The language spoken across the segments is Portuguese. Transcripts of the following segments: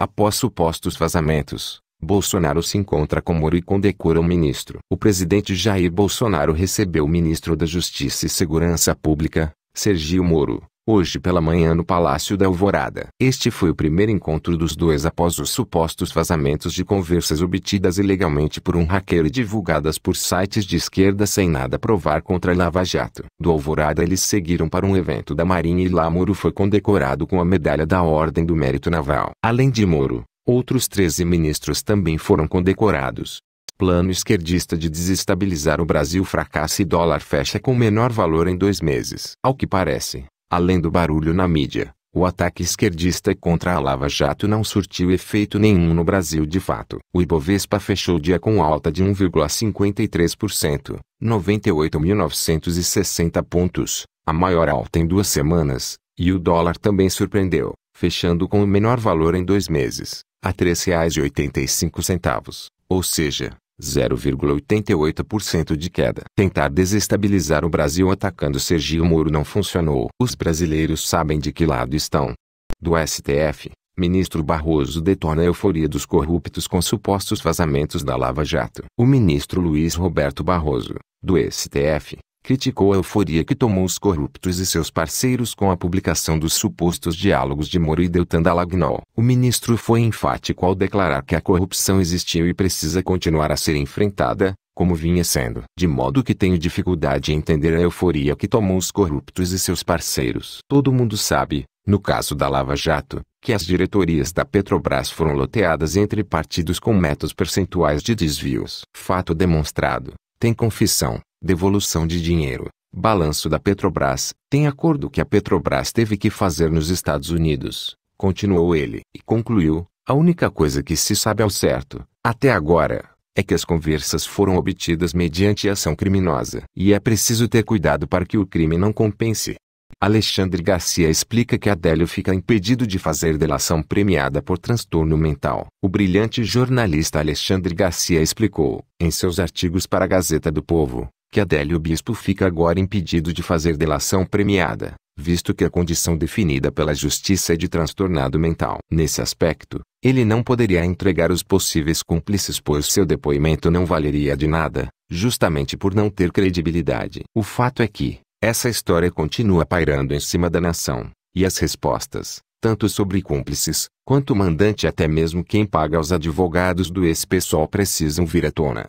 Após supostos vazamentos, Bolsonaro se encontra com Moro e condecora o ministro. O presidente Jair Bolsonaro recebeu o ministro da Justiça e Segurança Pública, Sergio Moro, hoje pela manhã no Palácio da Alvorada. Este foi o primeiro encontro dos dois após os supostos vazamentos de conversas obtidas ilegalmente por um hacker e divulgadas por sites de esquerda sem nada provar contra Lava Jato. Do Alvorada eles seguiram para um evento da Marinha e lá Moro foi condecorado com a medalha da Ordem do Mérito Naval. Além de Moro, outros 13 ministros também foram condecorados. Plano esquerdista de desestabilizar o Brasil fracassa e dólar fecha com menor valor em dois meses. Ao que parece, Além do barulho na mídia, o ataque esquerdista contra a Lava Jato não surtiu efeito nenhum no Brasil de fato. O Ibovespa fechou o dia com alta de 1,53%, 98.960 pontos, a maior alta em duas semanas, e o dólar também surpreendeu, fechando com o menor valor em dois meses, a R$ 3,85, ou seja, 0,88% de queda. Tentar desestabilizar o Brasil atacando Sergio Moro não funcionou. Os brasileiros sabem de que lado estão. Do STF, ministro Barroso detona a euforia dos corruptos com supostos vazamentos da Lava Jato. O ministro Luiz Roberto Barroso, do STF, criticou a euforia que tomou os corruptos e seus parceiros com a publicação dos supostos diálogos de Moro e Deltan Dallagnol. O ministro foi enfático ao declarar que a corrupção existiu e precisa continuar a ser enfrentada, como vinha sendo. De modo que tenho dificuldade em entender a euforia que tomou os corruptos e seus parceiros. Todo mundo sabe, no caso da Lava Jato, que as diretorias da Petrobras foram loteadas entre partidos com métodos percentuais de desvios. Fato demonstrado. Tem confissão, devolução de dinheiro, balanço da Petrobras, tem acordo que a Petrobras teve que fazer nos Estados Unidos, continuou ele, e concluiu, a única coisa que se sabe ao certo, até agora, é que as conversas foram obtidas mediante ação criminosa. E é preciso ter cuidado para que o crime não compense. Alexandre Garcia explica que Adélio fica impedido de fazer delação premiada por transtorno mental. O brilhante jornalista Alexandre Garcia explicou, em seus artigos para a Gazeta do Povo, que Adélio Bispo fica agora impedido de fazer delação premiada, visto que a condição definida pela justiça é de transtornado mental. Nesse aspecto, ele não poderia entregar os possíveis cúmplices pois seu depoimento não valeria de nada, justamente por não ter credibilidade. O fato é que, essa história continua pairando em cima da nação, e as respostas, tanto sobre cúmplices, quanto mandante até mesmo quem paga aos advogados do ex-pessoal precisam vir à tona.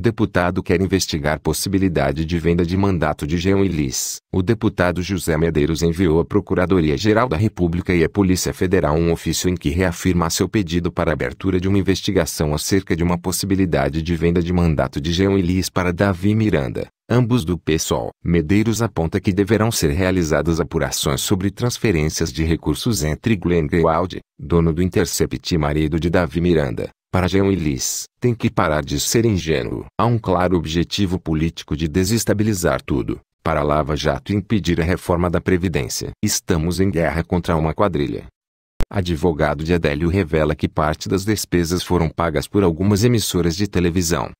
Deputado quer investigar possibilidade de venda de mandato de Jean Willis. O deputado José Medeiros enviou à Procuradoria-Geral da República e à Polícia Federal um ofício em que reafirma seu pedido para abertura de uma investigação acerca de uma possibilidade de venda de mandato de Jean Willis para Davi Miranda, ambos do PSOL. Medeiros aponta que deverão ser realizadas apurações sobre transferências de recursos entre Glenn Greenwald, dono do Intercept e marido de Davi Miranda, para Jean Willis, tem que parar de ser ingênuo. Há um claro objetivo político de desestabilizar tudo, para Lava Jato impedir a reforma da Previdência. Estamos em guerra contra uma quadrilha. Advogado de Adélio revela que parte das despesas foram pagas por algumas emissoras de televisão.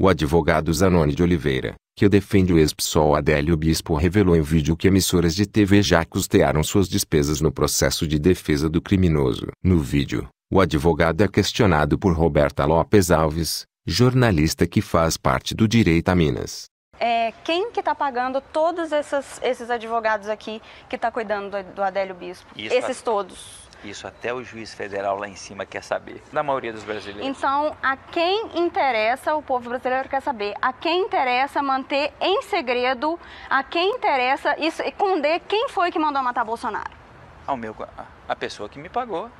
O advogado Zanoni de Oliveira, que defende o ex-PSOL Adélio Bispo revelou em vídeo que emissoras de TV já custearam suas despesas no processo de defesa do criminoso. No vídeo, o advogado é questionado por Roberta Lopes Alves, jornalista que faz parte do Direito a Minas. É, quem que está pagando todos esses, esses advogados aqui que está cuidando do, do, Adélio Bispo? Isso esses a... todos. Isso até o juiz federal lá em cima quer saber, na maioria dos brasileiros. Então, a quem interessa, o povo brasileiro quer saber, a quem interessa manter em segredo, a quem interessa esconder quem foi que mandou matar Bolsonaro? Ao meu, a pessoa que me pagou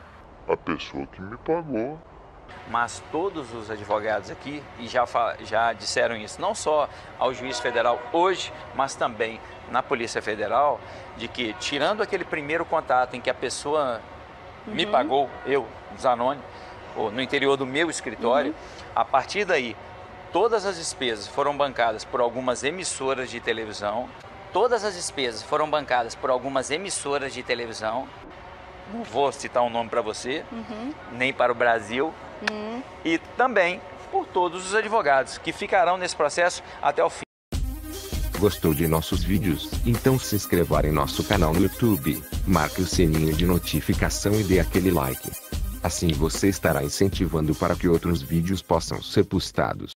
a pessoa que me pagou. Mas todos os advogados aqui e já, já disseram isso, não só ao juiz federal hoje, mas também na Polícia Federal, de que tirando aquele primeiro contato em que a pessoa uhum. me pagou, eu, Zanoni, no interior do meu escritório, uhum. a partir daí todas as despesas foram bancadas por algumas emissoras de televisão. Todas as despesas foram bancadas por algumas emissoras de televisão não vou citar um nome para você, uhum. nem para o Brasil, uhum. e também por todos os advogados que ficarão nesse processo até o fim. Gostou de nossos vídeos? Então se inscreva em nosso canal no YouTube, marque o sininho de notificação e dê aquele like. Assim você estará incentivando para que outros vídeos possam ser postados.